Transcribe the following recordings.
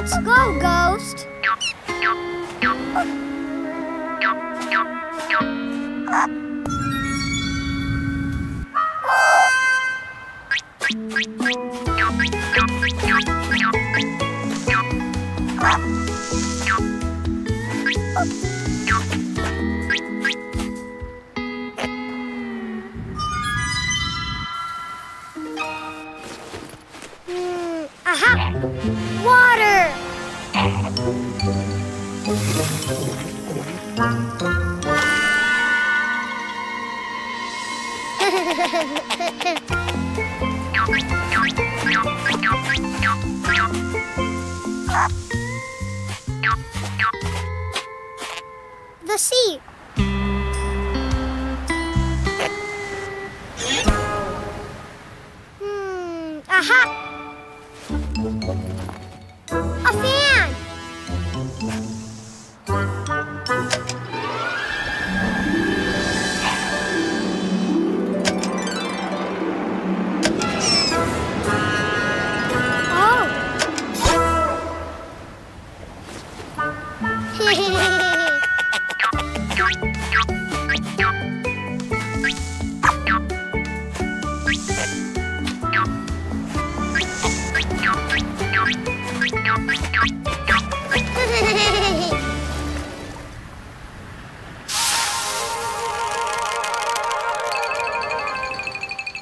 Let's go, Ghost. Hmm, aha! The sea. Hmm, aha!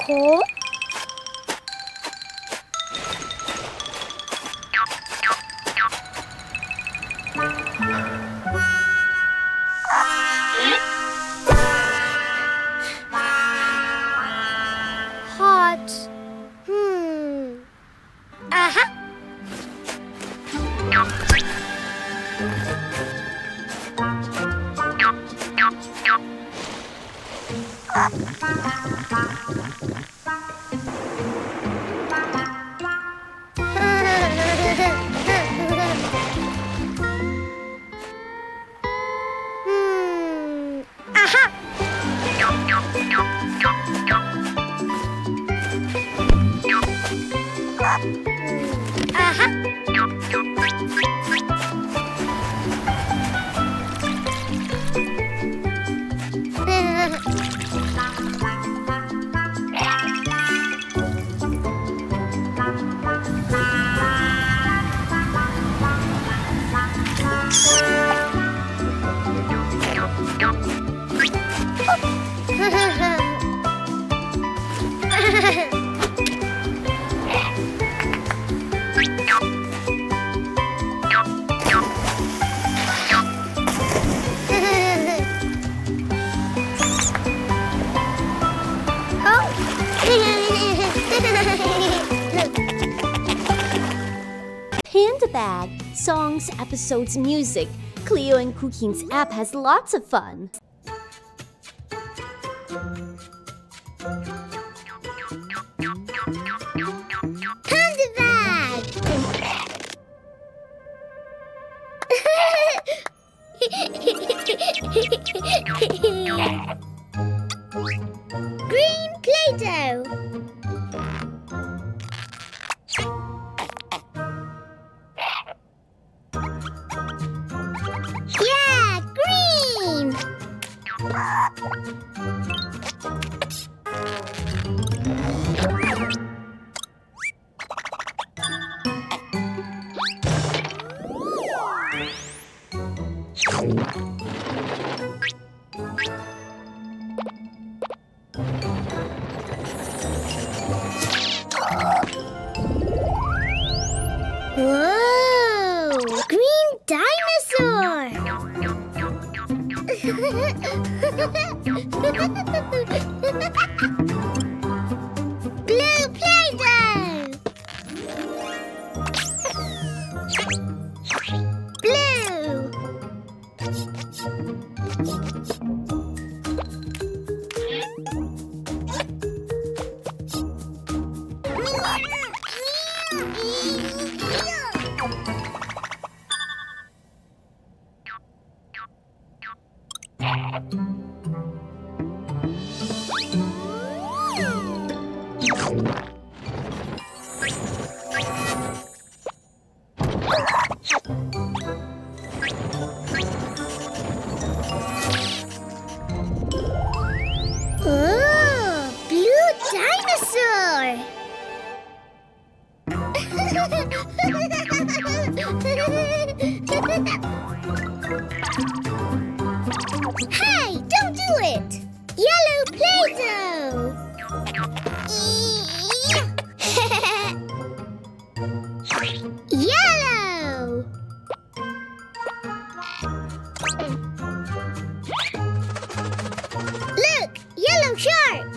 哦 Thank you. Panda Bag, songs, episodes, music. Cleo and Cuquín's app has lots of fun. Green Play-Doh. Yeah, green. Whoa! Green dinosaur! Ha ha ha! Yellow. Look, yellow shark.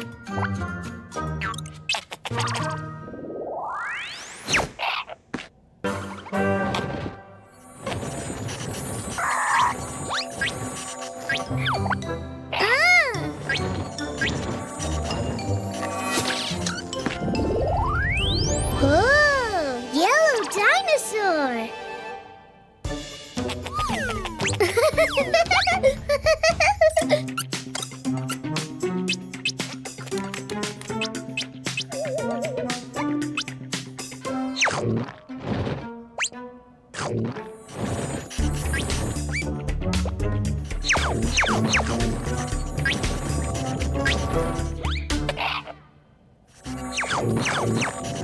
Thank you.